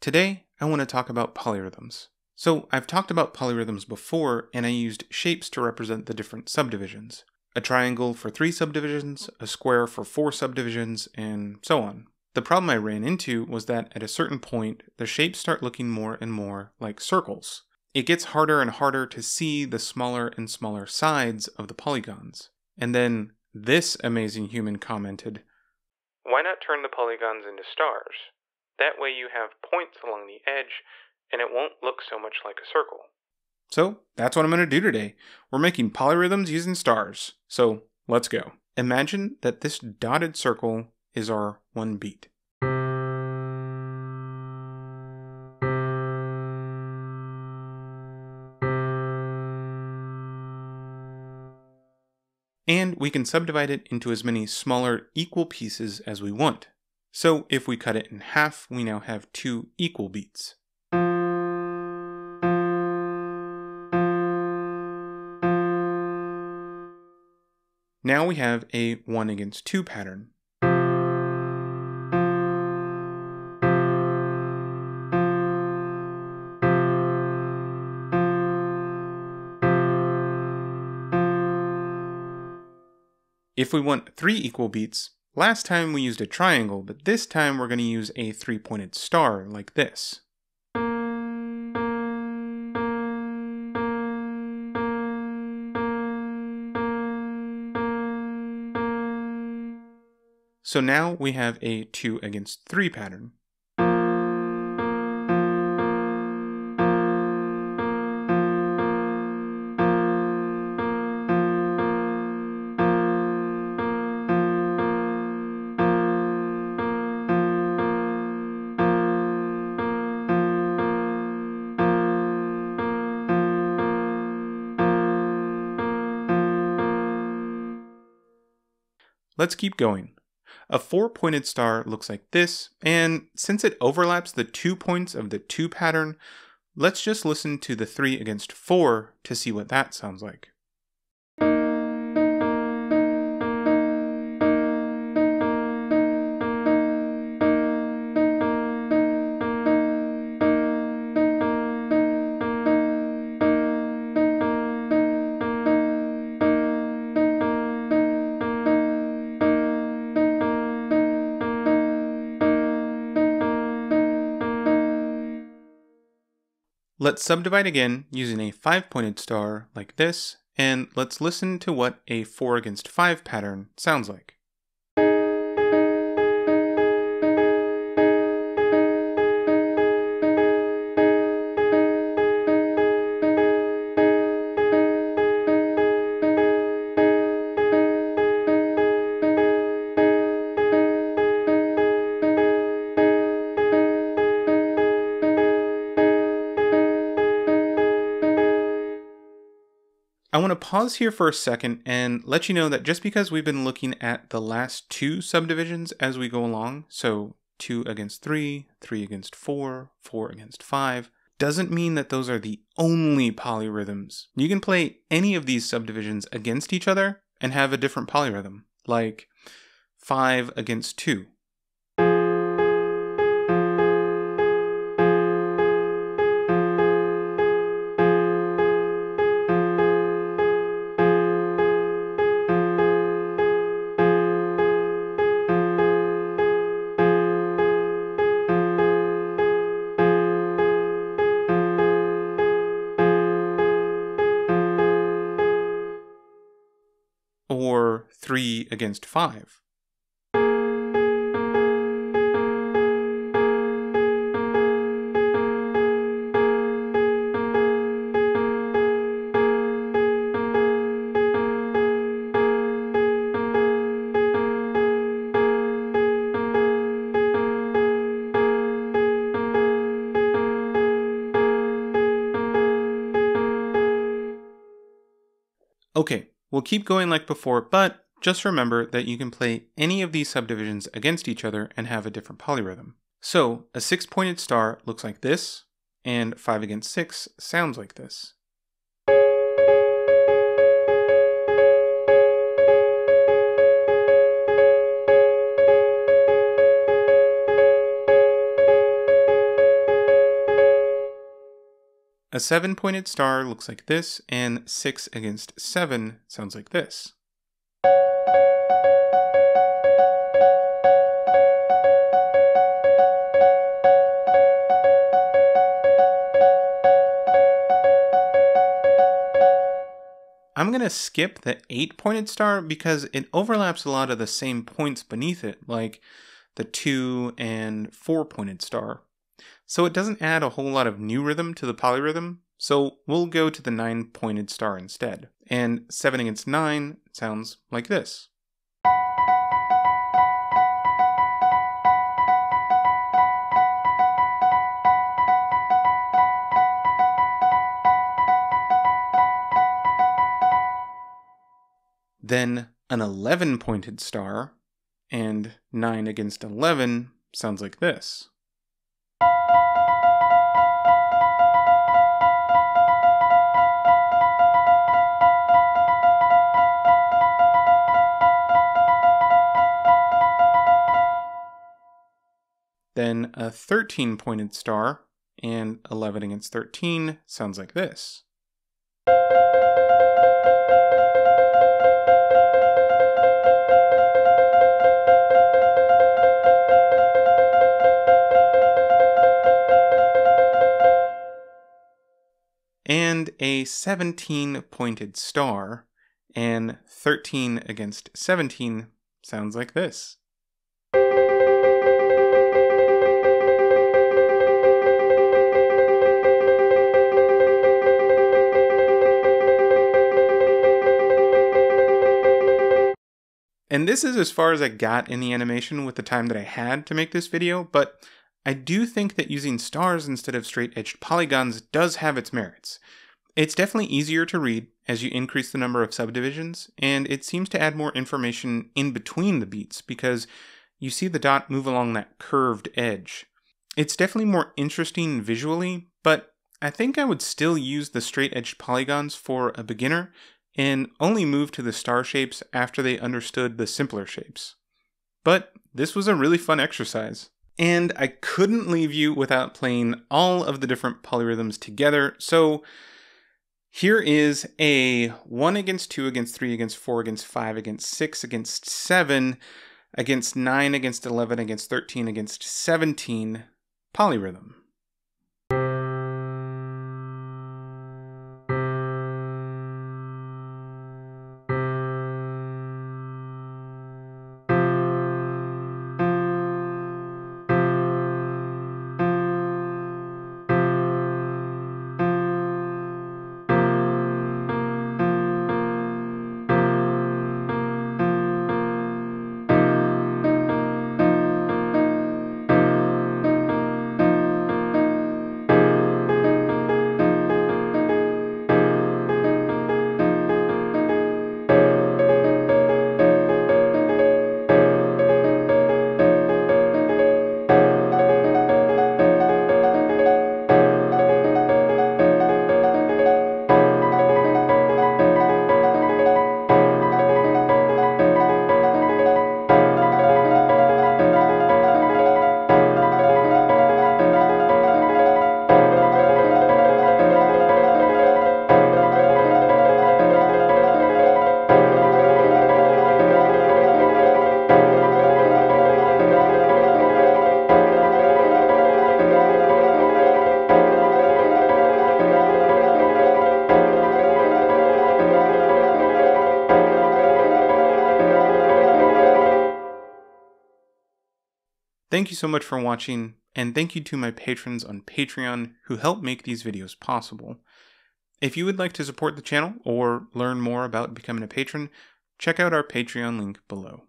Today, I want to talk about polyrhythms. So, I've talked about polyrhythms before, and I used shapes to represent the different subdivisions. A triangle for three subdivisions, a square for four subdivisions, and so on. The problem I ran into was that at a certain point, the shapes start looking more and more like circles. It gets harder and harder to see the smaller and smaller sides of the polygons. And then this amazing human commented, Why not turn the polygons into stars? That way you have points along the edge and it won't look so much like a circle. So that's what I'm going to do today. We're making polyrhythms using stars. So let's go. Imagine that this dotted circle is our one beat. And we can subdivide it into as many smaller equal pieces as we want. So if we cut it in half, we now have two equal beats. Now we have a 1 against 2 pattern. If we want three equal beats, last time we used a triangle, but this time we're going to use a three-pointed star like this. So now we have a 2 against 3 pattern. Let's keep going. A four-pointed star looks like this, and since it overlaps the two points of the 2 pattern, let's just listen to the 3 against 4 to see what that sounds like. Let's subdivide again using a 5-pointed star like this, and let's listen to what a 4 against 5 pattern sounds like. I want to pause here for a second and let you know that just because we've been looking at the last two subdivisions as we go along, so 2 against 3, 3 against 4, 4 against 5, doesn't mean that those are the only polyrhythms. You can play any of these subdivisions against each other and have a different polyrhythm, like 5 against 2, 3 against 5. Okay, We'll keep going like before, but just remember that you can play any of these subdivisions against each other and have a different polyrhythm. So a six-pointed star looks like this, and 5 against 6 sounds like this. A seven pointed star looks like this, and six against seven sounds like this. I'm going to skip the 8 pointed star because it overlaps a lot of the same points beneath it, like the 2 and 4 pointed star. So it doesn't add a whole lot of new rhythm to the polyrhythm, so we'll go to the 9 pointed star instead. And 7 against 9 sounds like this. Then an 11 pointed star, and 9 against 11 sounds like this. Then a 13 pointed star, and 11 against 13 sounds like this. and a 17 pointed star, and 13 against 17 sounds like this. And this is as far as I got in the animation with the time that I had to make this video, but I do think that using stars instead of straight edged polygons does have its merits. It's definitely easier to read as you increase the number of subdivisions, and it seems to add more information in between the beats because you see the dot move along that curved edge. It's definitely more interesting visually, but I think I would still use the straight edged polygons for a beginner and only moved to the star shapes after they understood the simpler shapes. But this was a really fun exercise. And I couldn't leave you without playing all of the different polyrhythms together. So here is a 1 against 2 against 3 against 4 against 5 against 6 against 7 against 9 against 11 against 13 against 17 polyrhythm. Thank you so much for watching, and thank you to my patrons on Patreon who help make these videos possible. If you would like to support the channel or learn more about becoming a patron, check out our Patreon link below.